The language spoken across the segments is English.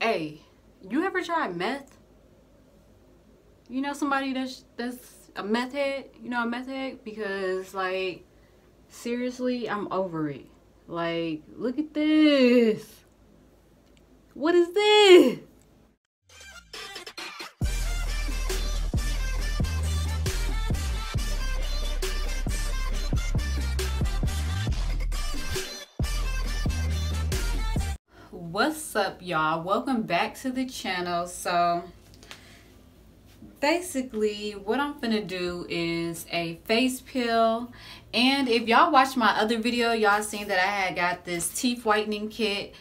Hey, you ever tried meth? You know somebody that's that's a meth head? You know a meth head? Because like seriously, I'm over it. Like, look at this. What is this? Y'all. Welcome back to the channel. So basically what i'm gonna do is a face peel. And if y'all watched my other video y'all seen that i had got this teeth whitening kit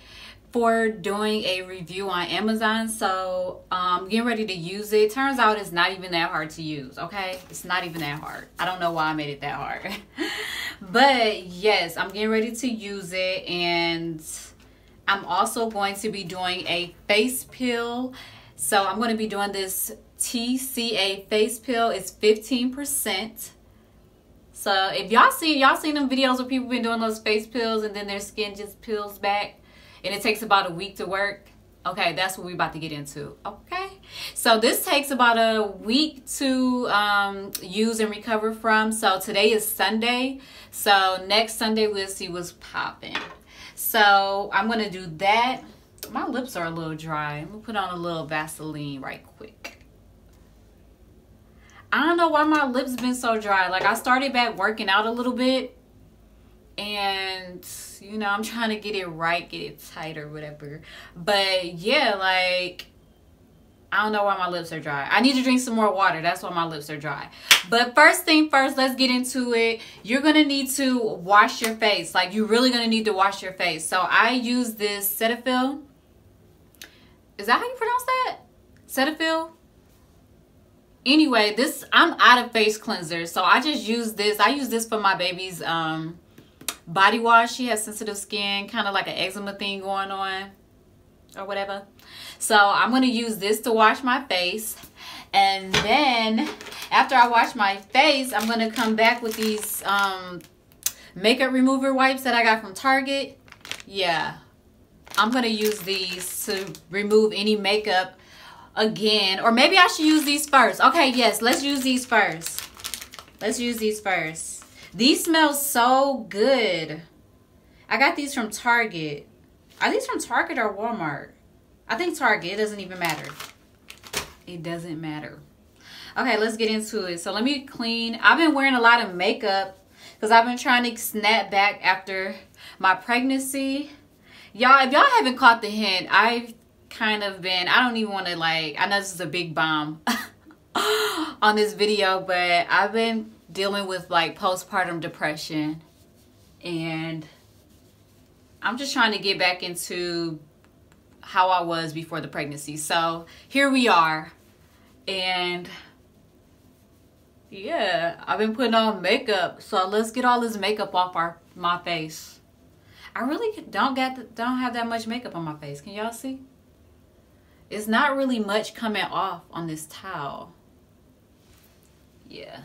for doing a review on amazon. So um getting ready to use it. Turns out it's not even that hard to use okay? It's not even that hard. I don't know why i made it that hard. But yes i'm getting ready to use it. And I'm also going to be doing a face peel. So I'm going to be doing this TCA face peel. It's 15%. So if y'all see y'all seen them videos where people been doing those face peels and then their skin just peels back and it takes about a week to work. Okay, that's what we're about to get into. Okay, so this takes about a week to um, use and recover from. So today is Sunday. So next Sunday we'll see what's popping. So I'm going to do that. My lips are a little dry. I'm going to put on a little Vaseline right quick. I don't know why my lips been so dry. Like I started back working out a little bit. And, you know, I'm trying to get it right, get it tight or whatever. But yeah, like I don't know why my lips are dry. I need to drink some more water. That's why my lips are dry. But first thing first, let's get into it. You're going to need to wash your face. Like, you're really going to need to wash your face. So, I use this Cetaphil. Is that how you pronounce that? Cetaphil? Anyway, this, I'm out of face cleanser. So, I just use this. I use this for my baby's um, body wash. She has sensitive skin, kind of like an eczema thing going on or whatever. So I'm going to use this to wash my face. And then after I wash my face, I'm going to come back with these um, makeup remover wipes that I got from Target. Yeah, I'm going to use these to remove any makeup again. Or maybe I should use these first. Okay, yes, let's use these first. Let's use these first. These smell so good. I got these from Target. Are these from Target or Walmart? I think Target. It doesn't even matter. It doesn't matter. Okay, let's get into it. So let me clean. I've been wearing a lot of makeup because I've been trying to snap back after my pregnancy. Y'all, if y'all haven't caught the hint, I've kind of been, I don't even want to like, I know this is a big bomb on this video, but I've been dealing with like postpartum depression and I'm just trying to get back into how I was before the pregnancy. So here we are. And yeah, I've been putting on makeup. So let's get all this makeup off our my face. I really don't get don't have that much makeup on my face. Can y'all see? It's not really much coming off on this towel. Yeah.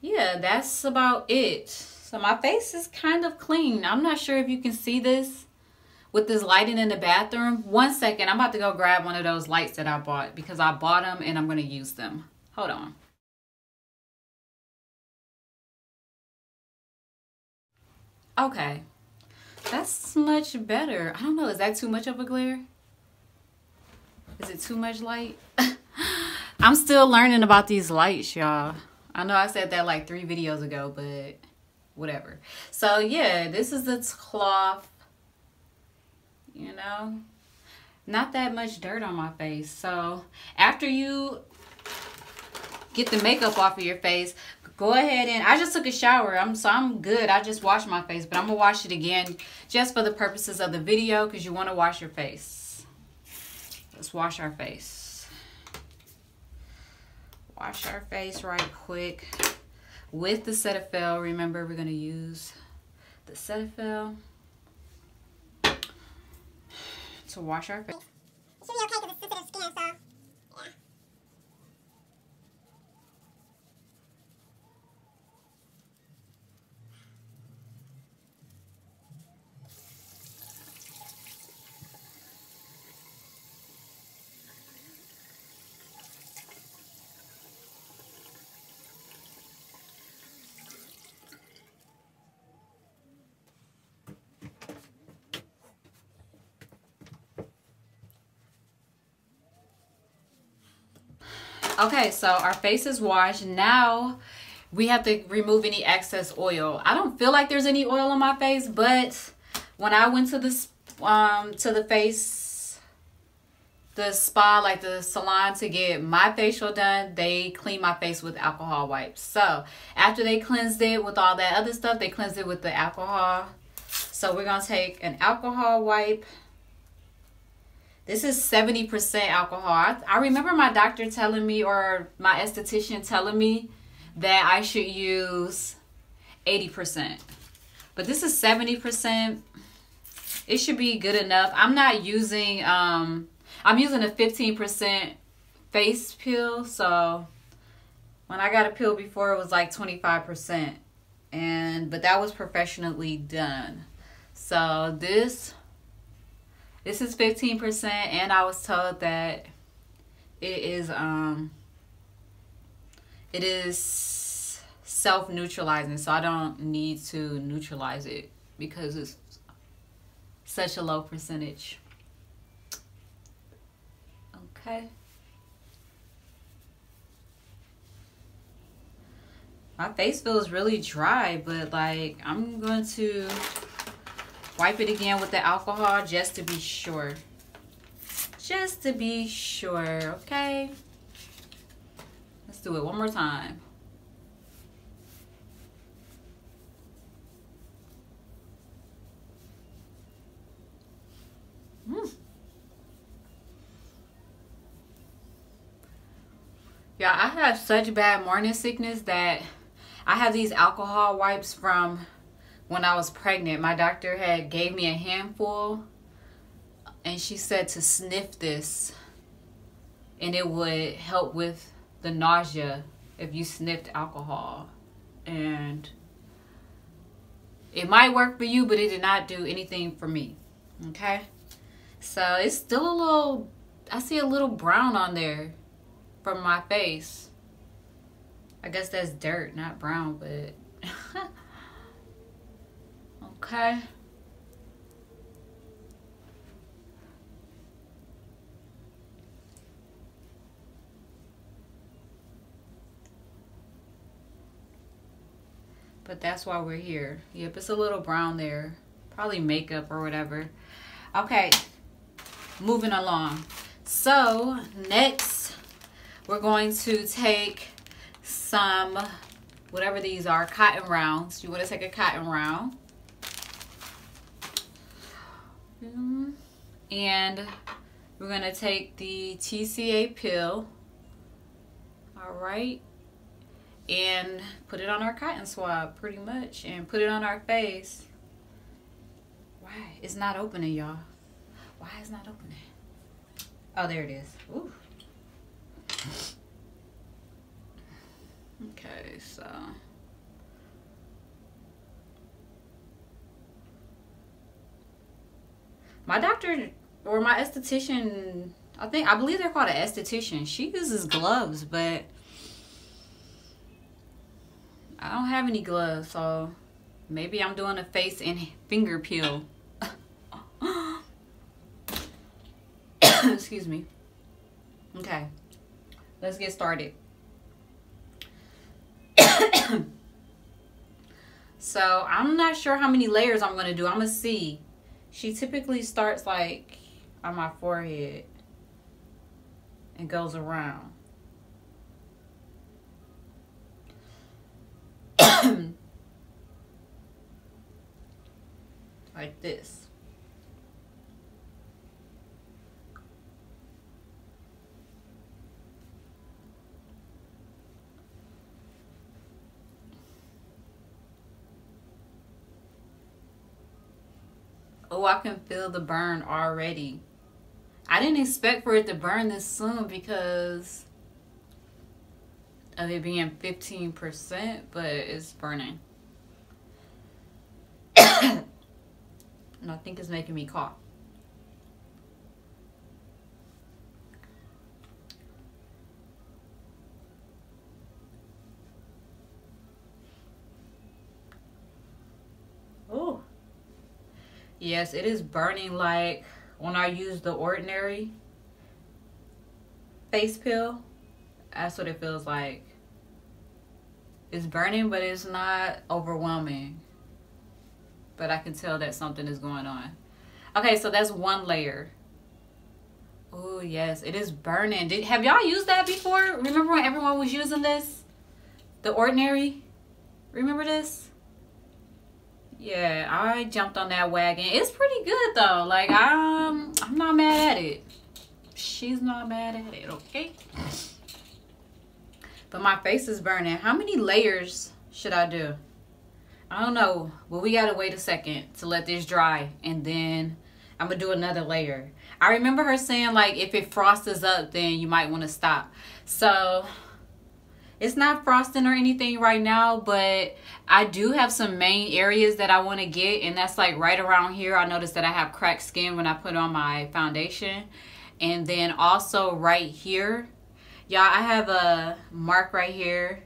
Yeah, that's about it. So my face is kind of clean. I'm not sure if you can see this with this lighting in the bathroom. One second, I'm about to go grab one of those lights that I bought because I bought them and I'm going to use them. Hold on. Okay, that's much better. I don't know, is that too much of a glare? Is it too much light? I'm still learning about these lights, y'all. I know I said that like three videos ago, but whatever. So yeah, this is the cloth, you know, not that much dirt on my face. So after you get the makeup off of your face, go ahead and I just took a shower. I'm so I'm good. I just washed my face, but I'm gonna wash it again just for the purposes of the video because you want to wash your face. Let's wash our face wash our face right quick with the Cetaphil. Remember, we're going to use the Cetaphil to wash our face. Okay because it's sensitive skin, so Okay, so our face is washed. Now we have to remove any excess oil. I don't feel like there's any oil on my face, but when I went to the um to the face the spa like the salon to get my facial done they clean my face with alcohol wipes so after they cleansed it with all that other stuff they cleansed it with the alcohol so we're gonna take an alcohol wipe this is 70% alcohol. I, I remember my doctor telling me, or my esthetician telling me, that I should use 80%. But this is 70%. It should be good enough. I'm not using, um, I'm using a 15% face peel. So when I got a peel before, it was like 25%. And, but that was professionally done. So this this is 15% and I was told that it is um it is self-neutralizing so I don't need to neutralize it because it's such a low percentage. Okay. My face feels really dry, but like I'm going to Wipe it again with the alcohol just to be sure. Just to be sure, okay? Let's do it one more time. Mm. Yeah, I have such bad morning sickness that I have these alcohol wipes from when I was pregnant, my doctor had gave me a handful and she said to sniff this and it would help with the nausea if you sniffed alcohol. And it might work for you but it did not do anything for me okay? So it's still a little I see a little brown on there from my face. I guess that's dirt not brown but Okay. But that's why we're here. Yep, it's a little brown there. Probably makeup or whatever. Okay, moving along. So, next, we're going to take some, whatever these are, cotton rounds. You want to take a cotton round. Mm-hmm. And we're to take the TCA peel. All right. And put it on our cotton swab pretty much. And put it on our face. Why? It's not opening, y'all. Why is not opening? Oh, there it is. Ooh. Okay, so... my doctor or my esthetician, I think, I believe they're called an esthetician. She uses gloves, but I don't have any gloves, so maybe I'm doing a face and finger peel. Excuse me. Okay, let's get started. so I'm not sure how many layers I'm to do. I'm to see she typically starts like on my forehead and goes around. like this. Oh, I can feel the burn already. I didn't expect for it to burn this soon because of it being 15%, but it's burning. and I think it's making me cough. Yes, it is burning like when I use the ordinary face peel. That's what it feels like. It's burning, but it's not overwhelming. But I can tell that something is going on. Okay, so that's one layer. Oh, yes, it is burning. Did, have y'all used that before? Remember when everyone was using this? The Ordinary? Remember this? Yeah, I jumped on that wagon. It's pretty good though. Like I'm I'm not mad at it. She's not mad at it, okay? But my face is burning. How many layers should I do? I don't know. But we gotta wait a second to let this dry and then I'm gonna do another layer. I remember her saying like if it frosts up then you might want to stop. So it's not frosting or anything right now but i do have some main areas that i want to get and that's like right around here. I noticed that i have cracked skin when i put on my foundation. And then also right here y'all i have a mark right here.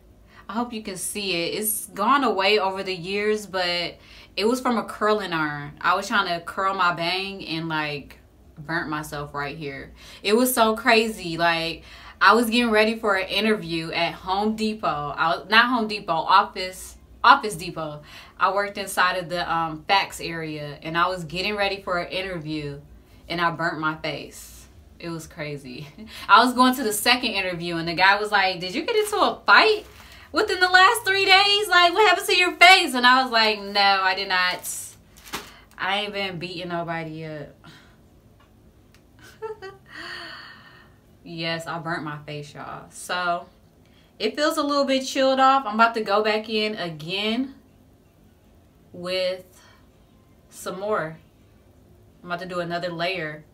I hope you can see it. It's gone away over the years but it was from a curling iron. I was trying to curl my bang and like burnt myself right here. It was so crazy like I was getting ready for an interview at Home Depot. I was, not Home Depot, Office Office Depot. I worked inside of the um, fax area, and I was getting ready for an interview, and I burnt my face. It was crazy. I was going to the second interview, and the guy was like, "Did you get into a fight within the last three days? Like, what happened to your face?" And I was like, "No, I did not. I ain't been beating nobody up." Yes, I burnt my face, y'all. So, it feels a little bit chilled off. I'm about to go back in again with some more. I'm about to do another layer.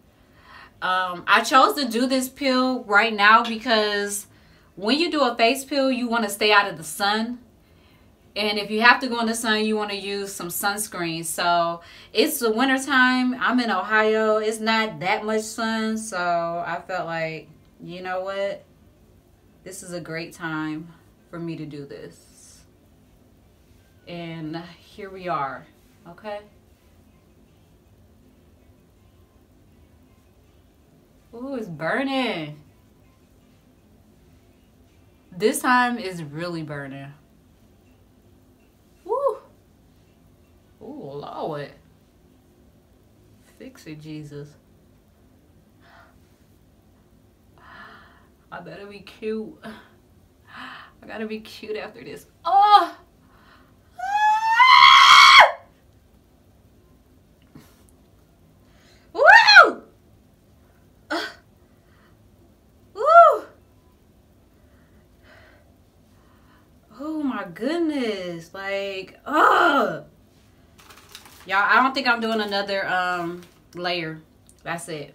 Um, I chose to do this peel right now because when you do a face peel, you want to stay out of the sun. And if you have to go in the sun, you want to use some sunscreen. So it's the winter time. I'm in Ohio. It's not that much sun. So I felt like you know what? This is a great time for me to do this. And here we are, okay? Ooh, it's burning. This time is really burning. Woo! Ooh, Lord. Fix it, Jesus. I better be cute. I gotta be cute after this. Oh! Woo! Woo! Oh my goodness. Like, oh! Y'all, I don't think I'm doing another um layer. That's it.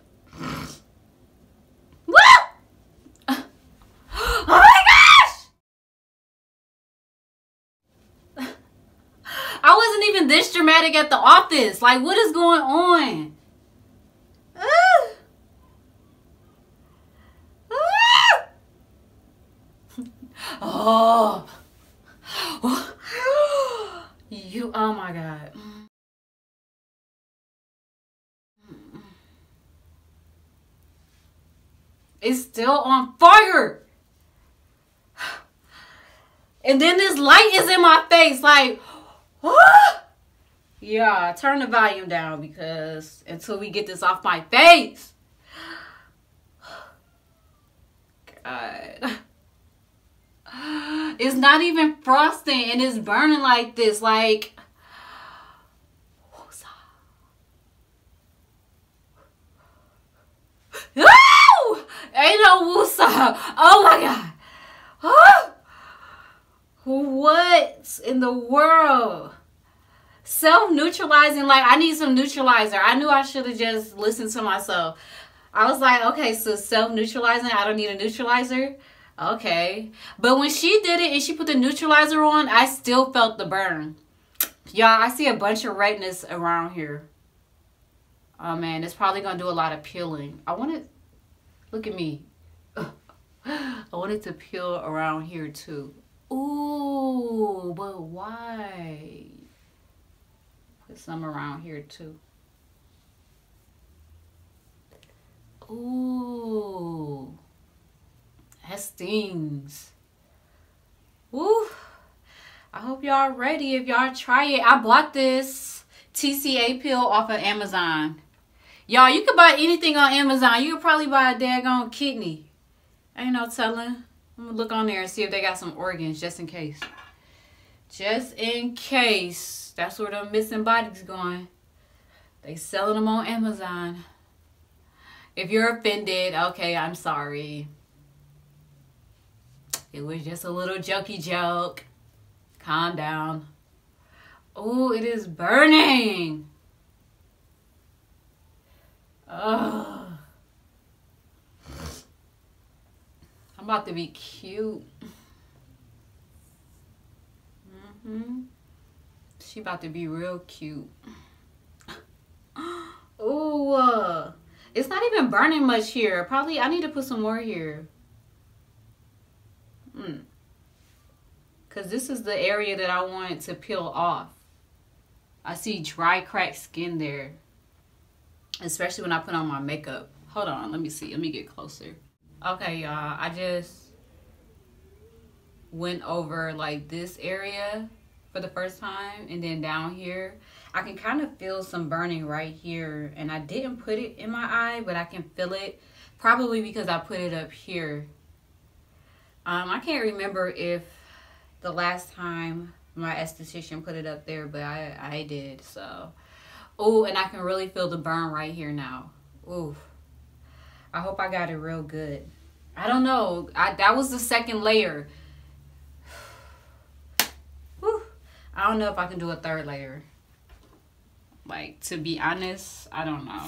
Dramatic at the office. Like, what is going on? oh. you, oh my God. It's still on fire. And then this light is in my face. Like, what? Ah! Yeah, turn the volume down because until we get this off my face. God. It's not even frosting and it's burning like this. Like! Ain't no woosah. Oh my God. What in the world? Self-neutralizing like i need some neutralizer. I knew i should have just listened to myself. I was like okay so self-neutralizing i don't need a neutralizer? Okay. But when she did it and she put the neutralizer on i still felt the burn. Y'all i see a bunch of redness around here. Oh man it's probably gonna do a lot of peeling. I want it look at me. I want it to peel around here too. Ooh, but why there's some around here too. Ooh. That stings. Woo. I hope y'all ready. If y'all try it, I bought this TCA peel off of Amazon. Y'all, you could buy anything on Amazon. You could probably buy a daggone kidney. Ain't no telling. I'm gonna look on there and see if they got some organs just in case. Just in case. That's where the missing bodies going. They selling them on Amazon. If you're offended, okay, I'm sorry. It was just a little jokey joke. Calm down. Oh, it is burning. Ugh. I'm about to be cute. Mm-hmm. She about to be real cute. Ooh, uh, it's not even burning much here. Probably I need to put some more here. Hmm. Because this is the area that I want to peel off. I see dry cracked skin there. Especially when I put on my makeup. Hold on, let me see. Let me get closer. Okay, y'all. I just went over like this area for the first time and then down here I can kind of feel some burning right here. And I didn't put it in my eye but I can feel it probably because I put it up here. Um, I can't remember if the last time my esthetician put it up there but I, I did so. Oh and I can really feel the burn right here now. Ooh, I hope I got it real good. I don't know. I, that was the second layer I don't know if I can do a third layer. Like, to be honest, I don't know.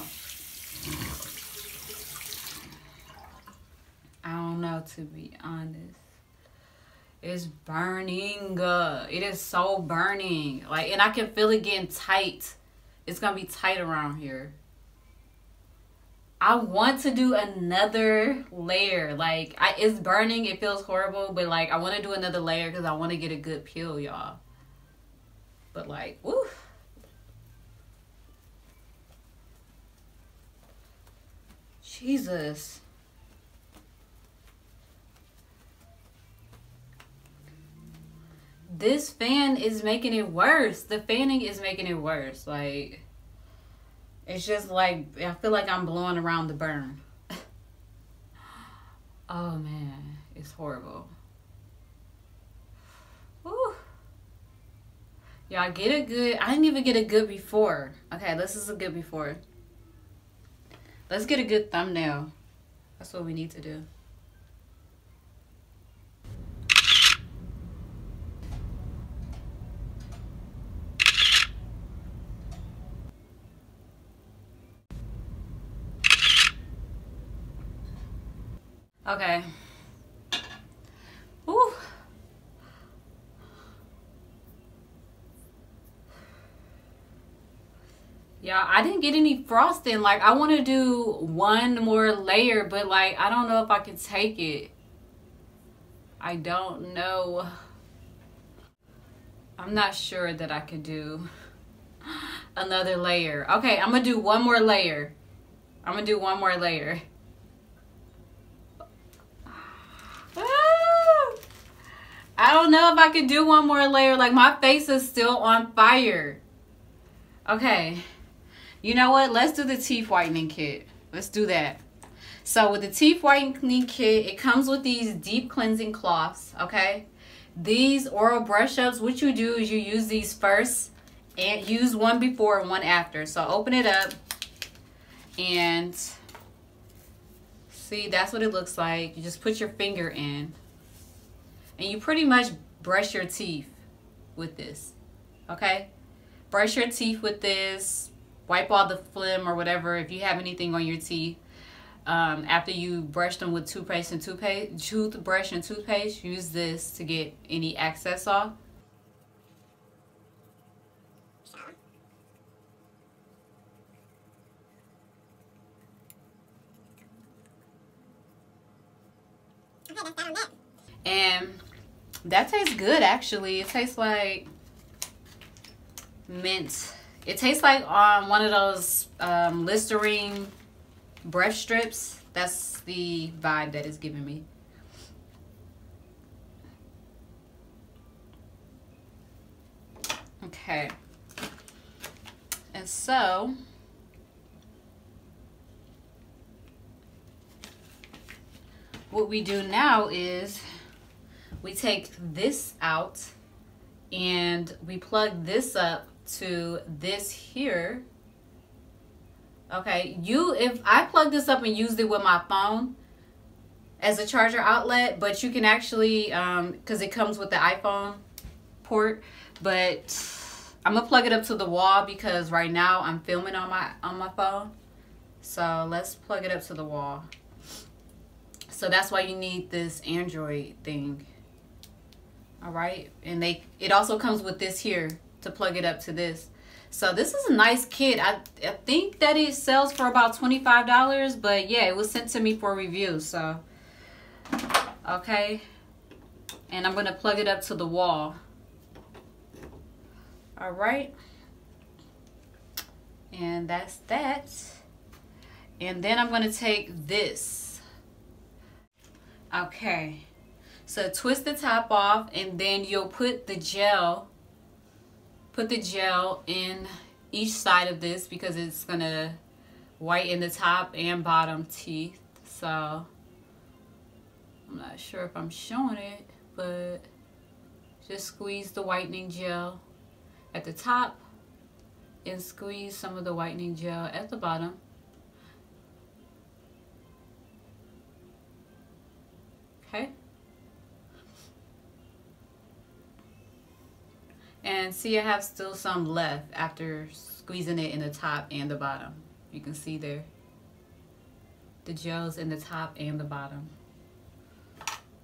I don't know, to be honest. It's burning. It is so burning. Like, and I can feel it getting tight. It's going to be tight around here. I want to do another layer. Like, I, it's burning. It feels horrible. But, like, I want to do another layer because I want to get a good peel, y'all. But like, woo. Jesus. This fan is making it worse. The fanning is making it worse. Like, it's just like, I feel like I'm blowing around the burn. oh man, it's horrible. Y'all get a good. I didn't even get a good before. Okay, this is a good before. Let's get a good thumbnail. That's what we need to do. Okay. Y'all, I didn't get any frosting. Like, I want to do one more layer, but, like, I don't know if I can take it. I don't know. I'm not sure that I could do another layer. Okay, I'm going to do one more layer. I'm going to do one more layer. Ah! I don't know if I could do one more layer. Like, my face is still on fire. Okay. You know what? Let's do the teeth whitening kit. Let's do that. So with the teeth whitening kit, it comes with these deep cleansing cloths, okay? These oral brush ups, what you do is you use these first and use one before and one after. So open it up and see, that's what it looks like. You just put your finger in and you pretty much brush your teeth with this, okay? Brush your teeth with this wipe all the phlegm or whatever if you have anything on your teeth. Um, after you brush them with toothpaste and toothpaste, toothbrush and toothpaste, use this to get any excess off. And that tastes good actually. It tastes like mint it tastes like um, one of those um, Listerine breath strips. That's the vibe that it's giving me. Okay. And so, what we do now is we take this out and we plug this up to this here. Okay, you if I plug this up and used it with my phone as a charger outlet, but you can actually um because it comes with the iPhone port, but I'm gonna plug it up to the wall because right now I'm filming on my on my phone. So let's plug it up to the wall. So that's why you need this Android thing. All right. And they it also comes with this here to plug it up to this. So this is a nice kit. I, I think that it sells for about $25. But yeah, it was sent to me for review. So, okay. And I'm to plug it up to the wall. All right. And that's that. And then I'm to take this Okay. So twist the top off and then you'll put the gel, put the gel in each side of this because it's to whiten the top and bottom teeth. So I'm not sure if I'm showing it, but just squeeze the whitening gel at the top and squeeze some of the whitening gel at the bottom. okay? And see I have still some left after squeezing it in the top and the bottom. You can see there. The gel's in the top and the bottom.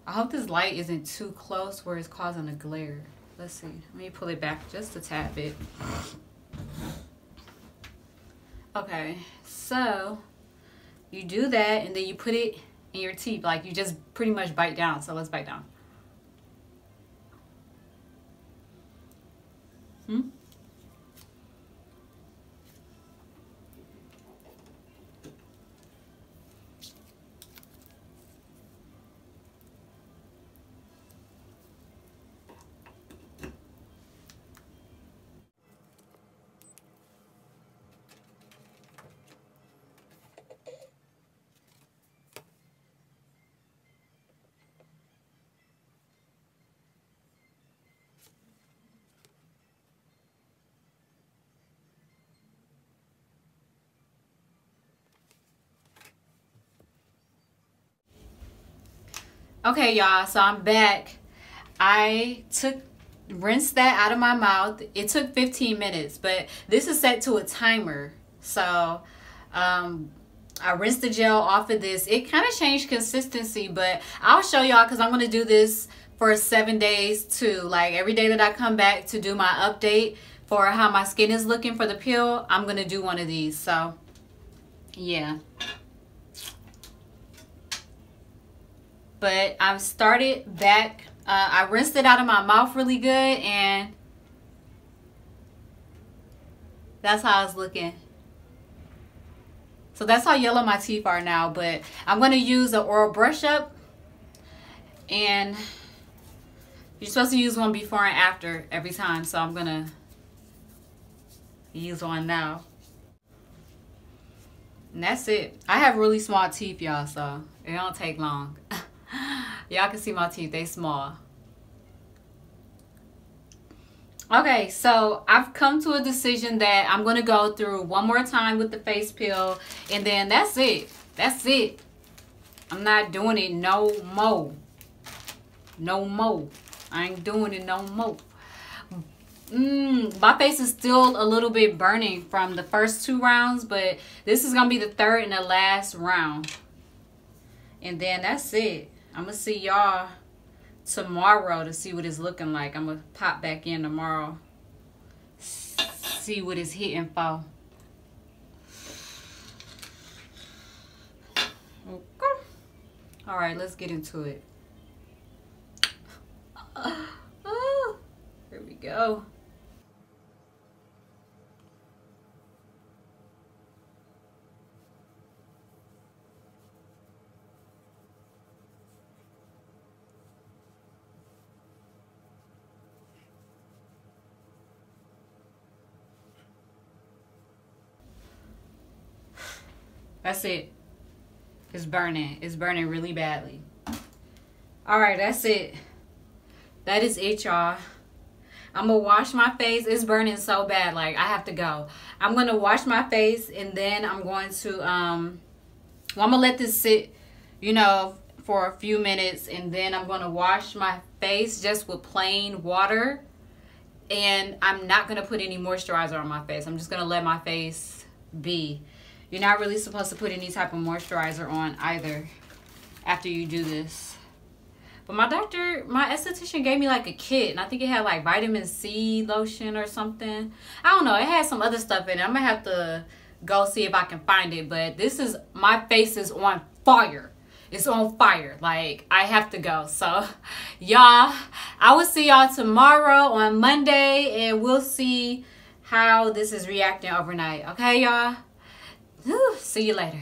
I hope this light isn't too close where it's causing a glare. Let's see. Let me pull it back just a tad bit. Okay, so you do that and then you put it in your teeth. Like you just pretty much bite down. So let's bite down. Hmm? Okay, y'all, so I'm back. I took rinsed that out of my mouth. It took 15 minutes, but this is set to a timer. So, um, I rinsed the gel off of this. It kind of changed consistency, but I'll show y'all because I'm going to do this for seven days too. Like every day that I come back to do my update for how my skin is looking for the peel, I'm going to do one of these. So, yeah. But I've started back. Uh, I rinsed it out of my mouth really good and that's how it's looking. So that's how yellow my teeth are now. But I'm going to use an oral brush up. And you're supposed to use one before and after every time. So I'm going to use one now. And that's it. I have really small teeth, y'all. So it don't take long. Y'all can see my teeth, they small. Okay, so I've come to a decision that I'm going to go through one more time with the face peel. And then that's it. That's it. I'm not doing it no more. No more. I ain't doing it no more. Mm, my face is still a little bit burning from the first two rounds. But this is going to be the third and the last round. And then that's it. I'm to see y'all tomorrow to see what it's looking like. I'm to pop back in tomorrow. See what it's hitting for. Okay. All right, let's get into it. Oh, here we go. That's it. It's burning. It's burning really badly. All right, that's it. That is it, y'all. I'm gonna wash my face. It's burning so bad, like I have to go. I'm gonna wash my face and then I'm going to um well, I'm gonna let this sit, you know, for a few minutes and then I'm gonna wash my face just with plain water. And I'm not gonna put any moisturizer on my face. I'm just gonna let my face be. You're not really supposed to put any type of moisturizer on either after you do this. But my doctor, my esthetician gave me like a kit, and I think it had like vitamin C lotion or something. I don't know. It had some other stuff in it. I'm gonna have to go see if I can find it. But this is my face is on fire. It's on fire. Like I have to go. So, y'all, I will see y'all tomorrow on Monday, and we'll see how this is reacting overnight. Okay, y'all. See you later.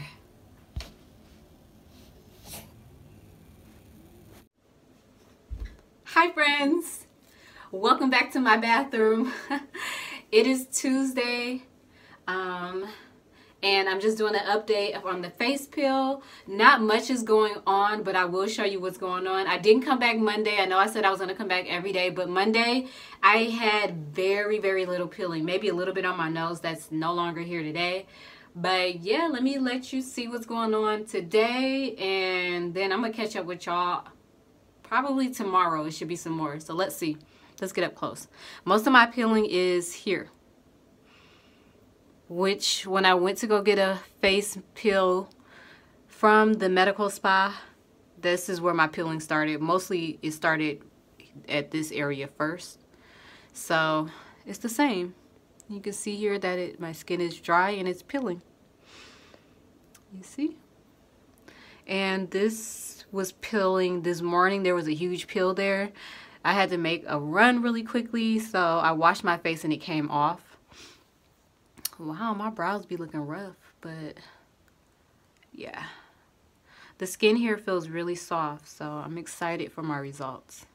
Hi friends, welcome back to my bathroom. it is Tuesday um, and I'm just doing an update on the face peel. Not much is going on, but I will show you what's going on. I didn't come back Monday. I know I said I was going to come back every day, but Monday I had very, very little peeling. Maybe a little bit on my nose that's no longer here today. But yeah, let me let you see what's going on today, and then I'm to catch up with y'all probably tomorrow. It should be some more. So let's see. Let's get up close. Most of my peeling is here which when I went to go get a face peel from the medical spa this is where my peeling started. Mostly it started at this area first. So it's the same. You can see here that it my skin is dry and it's peeling you see and this was peeling this morning. There was a huge peel there. I had to make a run really quickly, so I washed my face and it came off. Wow, my brows be looking rough, but yeah. The skin here feels really soft, so I'm excited for my results.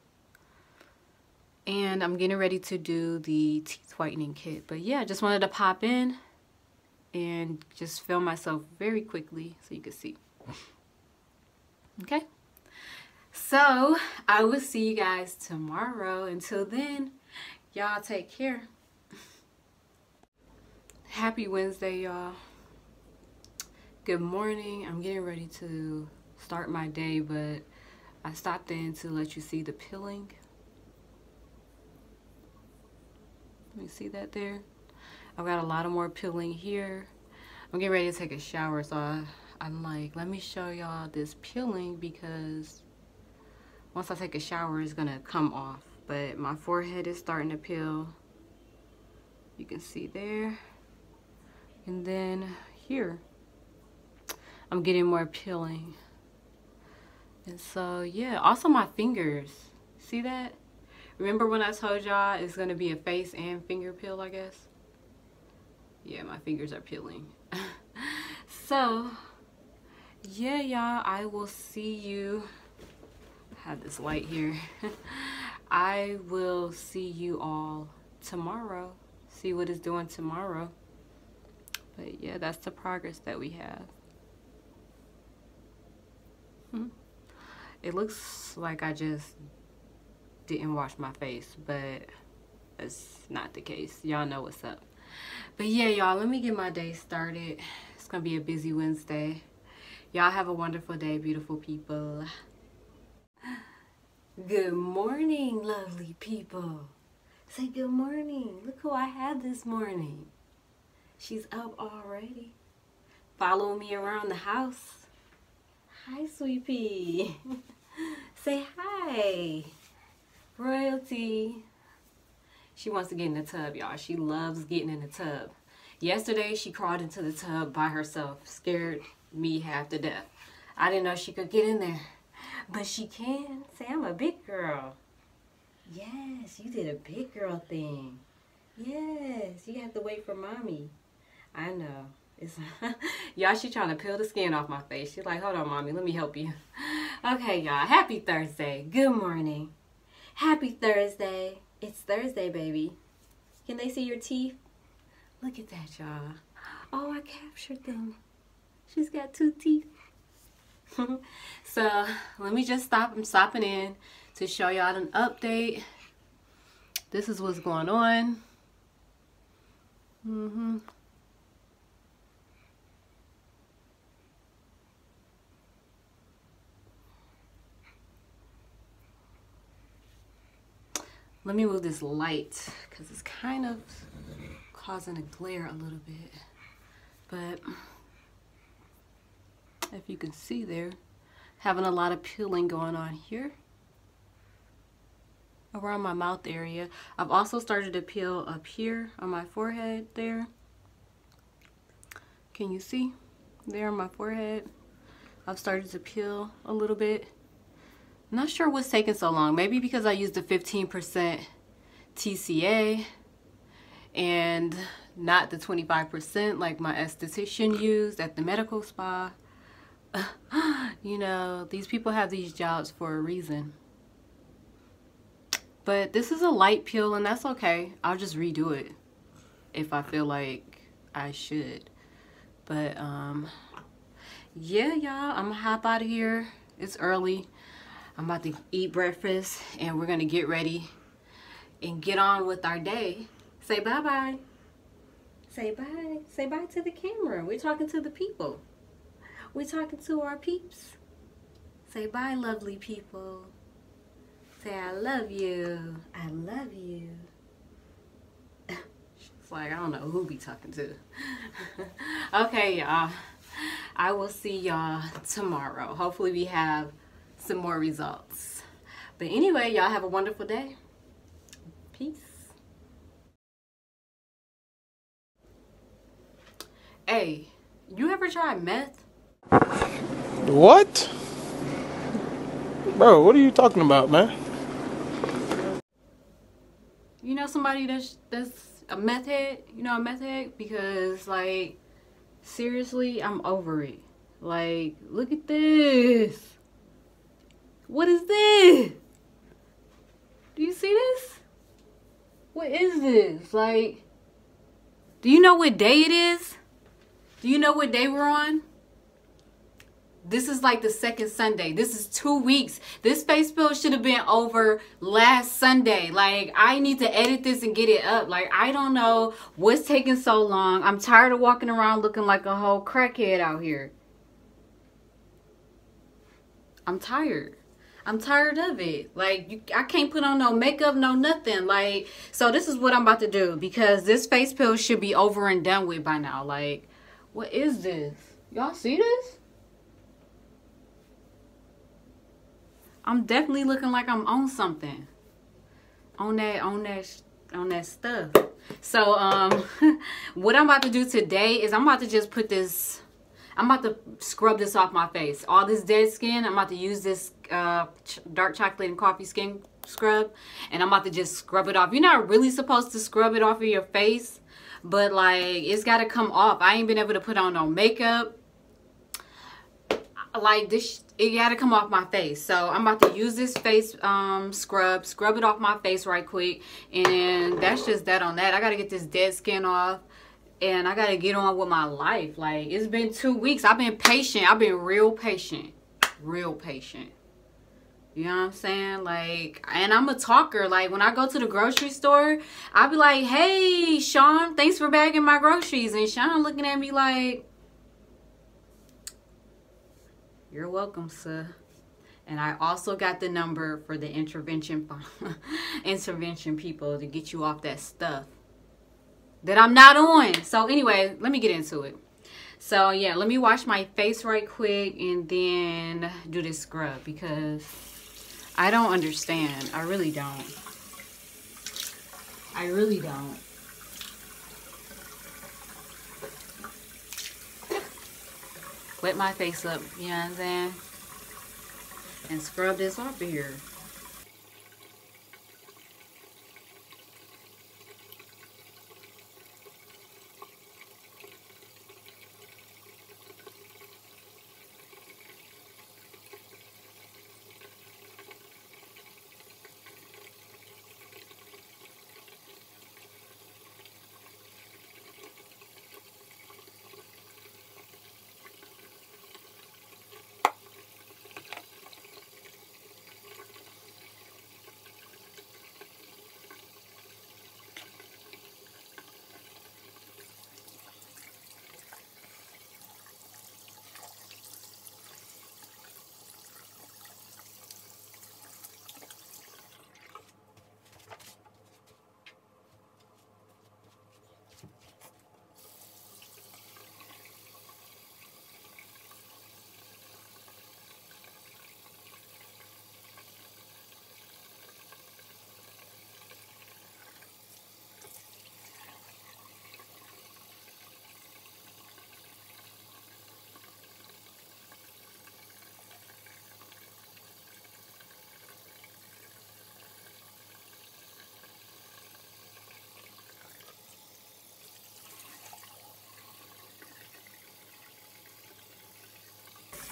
And I'm getting ready to do the teeth whitening kit. But yeah, just wanted to pop in and just film myself very quickly so you can see. Okay. So I will see you guys tomorrow. Until then, y'all take care. Happy Wednesday, y'all. Good morning. I'm getting ready to start my day, but I stopped in to let you see the peeling. Let me see that there. I've got a lot of more peeling here. I'm getting ready to take a shower, so I I'm like, let me show y'all this peeling because once I take a shower, it's gonna come off. But my forehead is starting to peel. You can see there. And then here, I'm getting more peeling. And so, yeah, also my fingers. See that? Remember when I told y'all it's gonna be a face and finger peel, I guess? Yeah, my fingers are peeling. so, yeah y'all i will see you. I have this light here. I will see you all tomorrow. See what it's doing tomorrow. But yeah that's the progress that we have. Hmm. it looks like i just didn't wash my face but that's not the case. Y'all know what's up but yeah y'all let me get my day started it's gonna be a busy wednesday Y'all have a wonderful day, beautiful people. Good morning, lovely people. Say good morning. Look who I have this morning. She's up already. Following me around the house. Hi, sweet pea. Say hi. Royalty. She wants to get in the tub, y'all. She loves getting in the tub. Yesterday, she crawled into the tub by herself, scared me half to death. I didn't know she could get in there. But she can. Say, I'm a big girl. Yes, you did a big girl thing. Yes, you have to wait for mommy. I know. It's y'all, she trying to peel the skin off my face. She's like, hold on, mommy, let me help you. Okay, y'all, happy Thursday. Good morning. Happy Thursday. It's Thursday, baby. Can they see your teeth? Look at that, y'all. Oh, I captured them. She's got two teeth. so let me just stop. I'm stopping in to show y'all an update. This is what's going on. Mm-hmm. Let me move this light because it's kind of causing a glare a little bit. But if you can see there, having a lot of peeling going on here around my mouth area. I've also started to peel up here on my forehead there. Can you see there on my forehead? I've started to peel a little bit. Not sure what's taking so long. Maybe because I used the 15% TCA and not the 25% like my esthetician used at the medical spa. you know, these people have these jobs for a reason. But this is a light peel and that's okay. I'll just redo it if I feel like I should. But um yeah, y'all, I'm gonna hop out of here. It's early. I'm about to eat breakfast and we're gonna get ready and get on with our day. Say bye-bye. Say bye. Say bye to the camera. We're talking to the people. We're talking to our peeps. Say bye, lovely people. Say I love you. I love you. It's like, I don't know who be talking to. okay, y'all. I will see y'all tomorrow. Hopefully we have some more results. But anyway, y'all have a wonderful day. Peace. Hey, you ever tried meth? What? Bro, what are you talking about, man? You know somebody that's that's a meth head? You know a meth head? Because like seriously, I'm over it. Like, look at this. What is this? Do you see this? What is this? Like, do you know what day it is? Do you know what day we're on? This is like the second Sunday. This is two weeks. This face peel should have been over last Sunday. Like, I need to edit this and get it up. Like, I don't know what's taking so long. I'm tired of walking around looking like a whole crackhead out here. I'm tired. I'm tired of it. Like, you, I can't put on no makeup, no nothing. Like, so this is what I'm about to do because this face peel should be over and done with by now. Like, what is this? Y'all see this? I'm definitely looking like I'm on something. On that, on that, on that stuff. So, um, what I'm about to do today is I'm about to just put this, I'm about to scrub this off my face. All this dead skin, I'm about to use this uh, ch dark chocolate and coffee skin scrub. And I'm about to just scrub it off. You're not really supposed to scrub it off of your face. But, like, it's got to come off. I ain't been able to put on no makeup like this it gotta come off my face so i'm about to use this face um scrub scrub it off my face right quick and that's just that on that i gotta get this dead skin off and i gotta get on with my life like it's been two weeks i've been patient i've been real patient real patient you know what I'm saying? Like, and I'm a talker. Like, when I go to the grocery store, I'll be like, hey, Sean, thanks for bagging my groceries. And Sean looking at me like, you're welcome, sir. And I also got the number for the intervention intervention people to get you off that stuff that I'm not on. So anyway, let me get into it. So yeah, let me wash my face right quick and then do this scrub because I don't understand. I really don't. I really don't. wet my face up, you know what I'm saying? And scrub this off of here.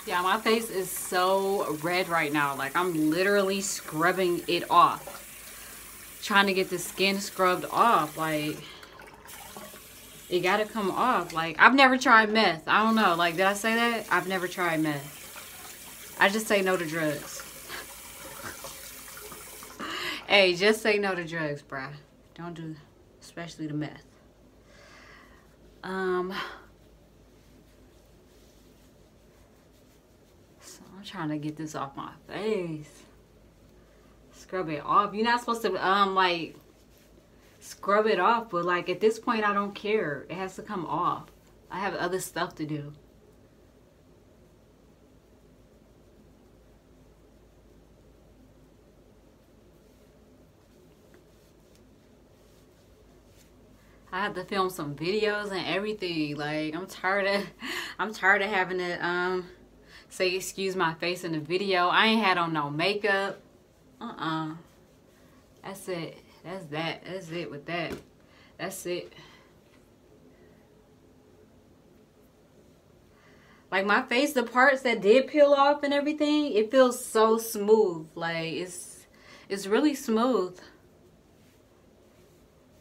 Yeah, my face is so red right now. Like I'm literally scrubbing it off. Trying to get the skin scrubbed off. Like it gotta come off. Like I've never tried meth. I don't know. Like did I say that? I've never tried meth. I just say no to drugs. hey, just say no to drugs, bruh. Don't do especially the meth. Um I'm trying to get this off my face. Scrub it off. You're not supposed to, um, like, scrub it off. But, like, at this point, I don't care. It has to come off. I have other stuff to do. I have to film some videos and everything. Like I'm tired of I'm tired of having to um say excuse my face in the video. I ain't had on no makeup. Uh-uh. That's it. That's that. That's it with that. That's it. Like my face, the parts that did peel off and everything, it feels so smooth. Like it's it's really smooth.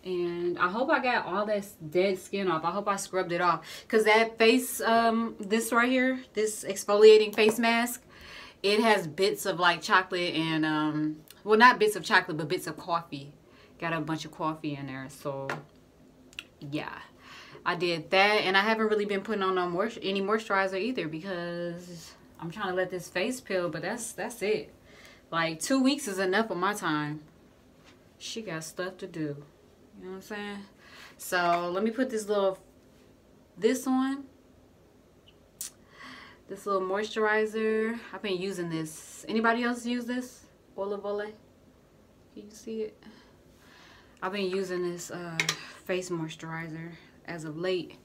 And I hope I got all that dead skin off. I hope I scrubbed it off. Because that face, um, this right here, this exfoliating face mask, it has bits of like chocolate and, um, well, not bits of chocolate, but bits of coffee. Got a bunch of coffee in there. So, yeah. I did that. And I haven't really been putting on no more any moisturizer either because I'm trying to let this face peel. But that's, that's it. Like, two weeks is enough of my time. She got stuff to do. You know what I'm saying? So let me put this little, this on. This little moisturizer. I've been using this. Anybody else use this? Olivole? Can you see it? I've been using this uh, face moisturizer as of late.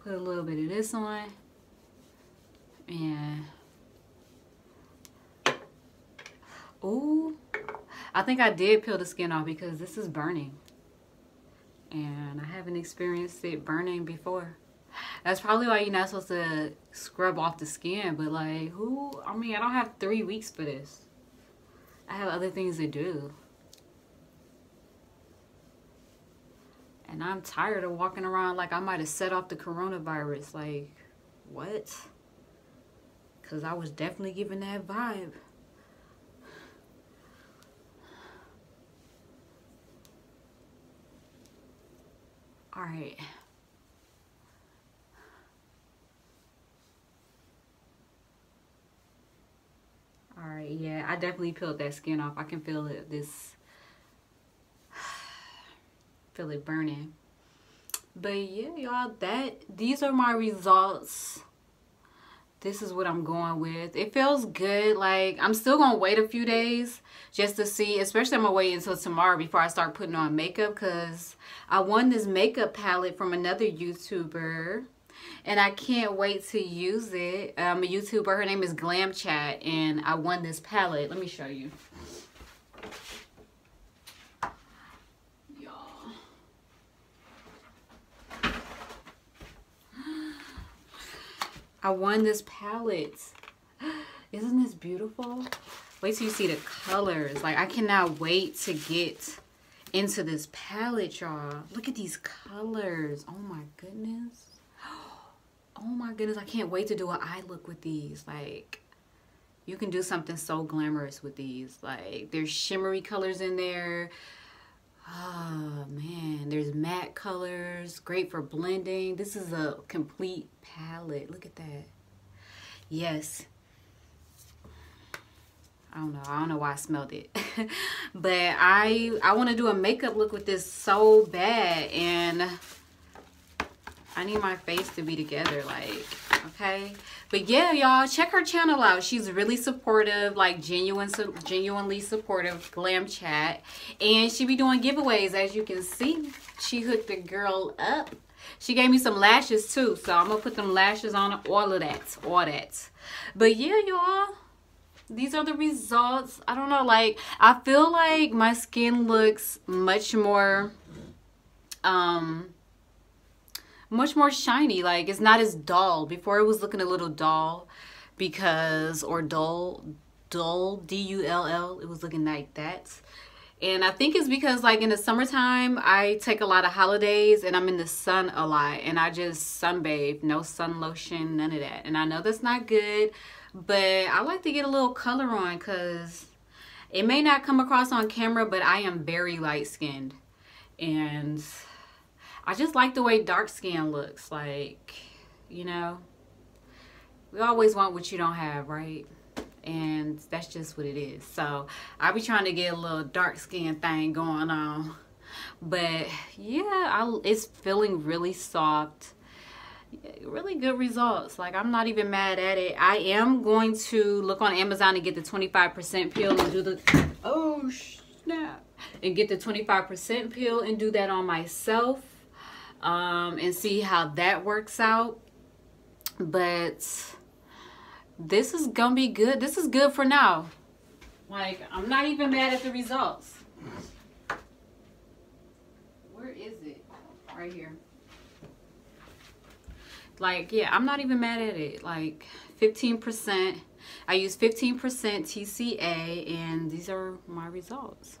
Put a little bit of this on. And... Ooh. I think I did peel the skin off because this is burning. And I haven't experienced it burning before. That's probably why you're not supposed to scrub off the skin. But like, who? I mean, I don't have three weeks for this. I have other things to do. And I'm tired of walking around like I might have set off the coronavirus. Like, what? Because I was definitely giving that vibe. All right. All right, yeah, I definitely peeled that skin off. I can feel it, this, feel it burning. But yeah, y'all, that, these are my results this is what I'm going with. It feels good. Like, I'm still going to wait a few days just to see. Especially, I'm going to wait until tomorrow before I start putting on makeup. Because I won this makeup palette from another YouTuber. And I can't wait to use it. I'm a YouTuber, her name is Glam Chat. And I won this palette. Let me show you. I won this palette. Isn't this beautiful? Wait till you see the colors. Like, I cannot wait to get into this palette, y'all. Look at these colors. Oh, my goodness. Oh, my goodness. I can't wait to do an eye look with these. Like, you can do something so glamorous with these. Like, there's shimmery colors in there. Oh man, there's matte colors, great for blending. This is a complete palette. Look at that. Yes. I don't know. I don't know why I smelled it. but I I want to do a makeup look with this so bad and I need my face to be together like okay? But yeah y'all check her channel out. She's really supportive like genuine genuinely supportive glam chat. And she be doing giveaways as you can see. She hooked the girl up. She gave me some lashes too so i'm gonna put them lashes on all of that all that. But yeah y'all these are the results. I don't know like i feel like my skin looks much more um much more shiny. Like it's not as dull. Before it was looking a little dull because or dull dull D U L L. It was looking like that. And I think it's because like in the summertime, I take a lot of holidays and I'm in the sun a lot and I just sunbathe, no sun lotion, none of that. And I know that's not good, but I like to get a little color on because it may not come across on camera, but I am very light skinned. And I just like the way dark skin looks. Like, you know, we always want what you don't have, right? And that's just what it is. So I be trying to get a little dark skin thing going on. But yeah, I, it's feeling really soft. Really good results. Like I'm not even mad at it. I am going to look on Amazon and get the 25% peel and do the, oh snap. And get the 25% peel and do that on myself um, and see how that works out. But this is gonna be good. This is good for now. Like, I'm not even mad at the results. Where is it? Right here. Like, yeah, I'm not even mad at it. Like, 15%. I use 15% TCA, and these are my results.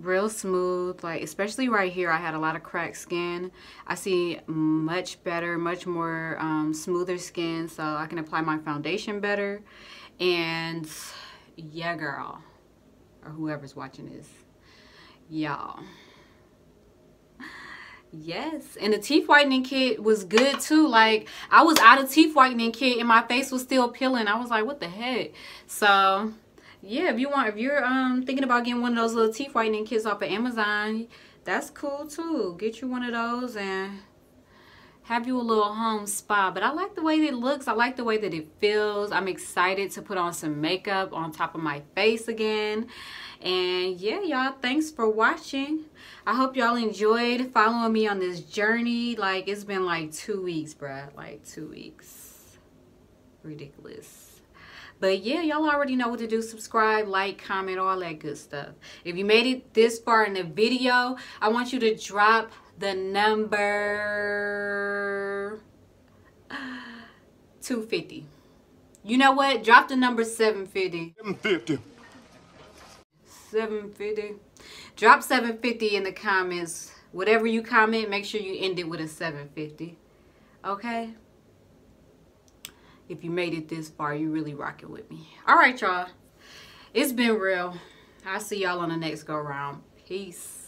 Real smooth like especially right here I had a lot of cracked skin. I see much better much more um, smoother skin so I can apply my foundation better. And yeah girl or whoever's watching this y'all. Yes and the teeth whitening kit was good too. Like I was out of teeth whitening kit and my face was still peeling. I was like what the heck? So yeah, if you want, if you're um thinking about getting one of those little teeth whitening kits off of Amazon, that's cool too. Get you one of those and have you a little home spa. But I like the way it looks. I like the way that it feels. I'm excited to put on some makeup on top of my face again. And yeah, y'all, thanks for watching. I hope y'all enjoyed following me on this journey. Like, it's been like two weeks, bruh. Like, two weeks. Ridiculous. But yeah, y'all already know what to do. Subscribe, like, comment, all that good stuff. If you made it this far in the video, I want you to drop the number 250. You know what? Drop the number 750. 750. 750. Drop 750 in the comments. Whatever you comment, make sure you end it with a 750. Okay? If you made it this far you really rocking with me. All right y'all. It's been real. I'll see y'all on the next go round peace